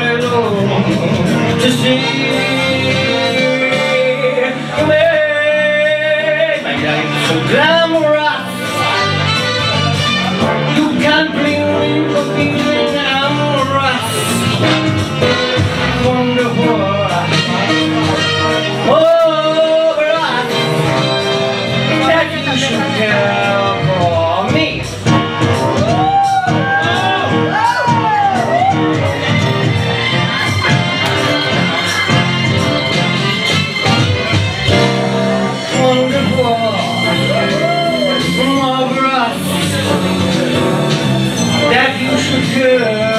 to see. Make my life so glamorous. You